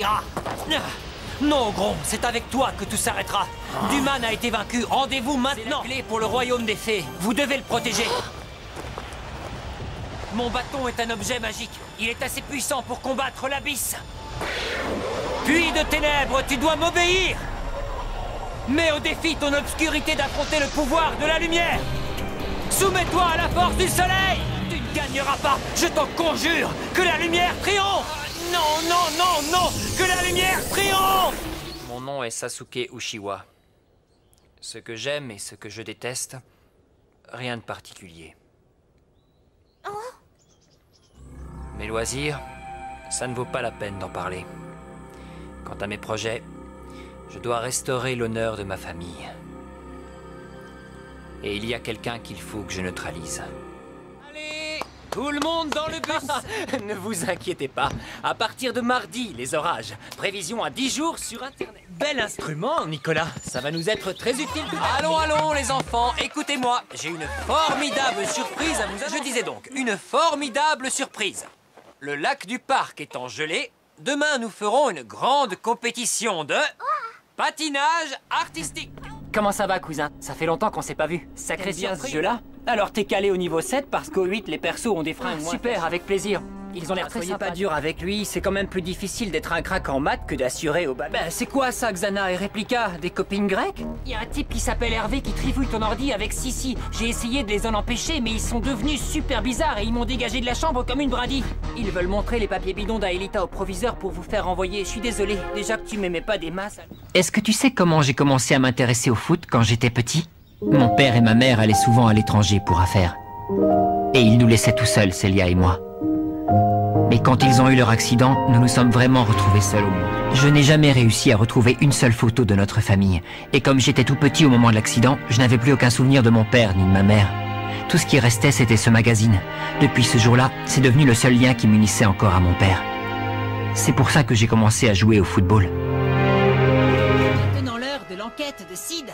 Ah Non, Gron, c'est avec toi que tout s'arrêtera. Duman a été vaincu. Rendez-vous maintenant. C'est la clé pour le royaume des fées. Vous devez le protéger. Mon bâton est un objet magique. Il est assez puissant pour combattre l'abysse. Puis de ténèbres, tu dois m'obéir. Mets au défi ton obscurité d'affronter le pouvoir de la lumière. Soumets-toi à la force du soleil. Tu ne gagneras pas. Je t'en conjure. Que la lumière Que la lumière triomphe Mon nom est Sasuke Ushiwa. Ce que j'aime et ce que je déteste, rien de particulier. Mes loisirs, ça ne vaut pas la peine d'en parler. Quant à mes projets, je dois restaurer l'honneur de ma famille. Et il y a quelqu'un qu'il faut que je neutralise. Tout le monde dans le bus Ne vous inquiétez pas. À partir de mardi, les orages. Prévision à 10 jours sur Internet. Bel instrument, Nicolas. Ça va nous être très utile. Allons, allons, les enfants, écoutez-moi. J'ai une formidable surprise à vous annoncer. Je disais donc, une formidable surprise. Le lac du parc étant gelé, demain nous ferons une grande compétition de patinage artistique. Comment ça va, cousin? Ça fait longtemps qu'on s'est pas vu. Sacré bien ce jeu-là Alors t'es calé au niveau 7 parce qu'au 8, les persos ont des fringues moins Super, avec plaisir. Ils ont l'air très Soyez pas dur avec lui, c'est quand même plus difficile d'être un crack en maths que d'assurer au bal. Ben, c'est quoi ça, Xana et Replica Des copines grecques? Il y a un type qui s'appelle Hervé qui trifouille ton ordi avec Sissi. J'ai essayé de les en empêcher, mais ils sont devenus super bizarres et ils m'ont dégagé de la chambre comme une brindille. Ils veulent montrer les papiers bidons d'Aelita au proviseur pour vous faire envoyer. Je suis désolé, déjà que tu m'aimais pas des masses. Est-ce que tu sais comment j'ai commencé à m'intéresser au foot quand j'étais petit? Mon père et ma mère allaient souvent à l'étranger pour affaires. Et ils nous laissaient tout seuls, Célia et moi. Mais quand ils ont eu leur accident, nous nous sommes vraiment retrouvés seuls au monde. Je n'ai jamais réussi à retrouver une seule photo de notre famille. Et comme j'étais tout petit au moment de l'accident, je n'avais plus aucun souvenir de mon père ni de ma mère. Tout ce qui restait, c'était ce magazine. Depuis ce jour-là, c'est devenu le seul lien qui m'unissait encore à mon père. C'est pour ça que j'ai commencé à jouer au football. Maintenant l'heure de l'enquête de Sid.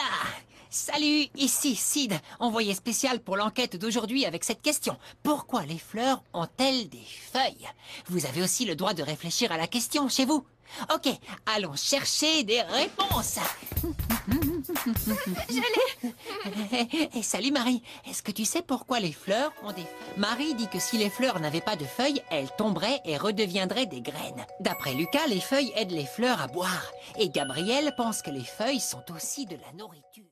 Ah, salut, ici Sid, envoyé spécial pour l'enquête d'aujourd'hui avec cette question. Pourquoi les fleurs ont-elles des feuilles? Vous avez aussi le droit de réfléchir à la question chez vous. Ok, allons chercher des réponses. L'ai. Salut Marie, est-ce que tu sais pourquoi les fleurs ont des Marie dit que si les fleurs n'avaient pas de feuilles, elles tomberaient et redeviendraient des graines. D'après Lucas, les feuilles aident les fleurs à boire. Et Gabriel pense que les feuilles sont aussi de la nourriture.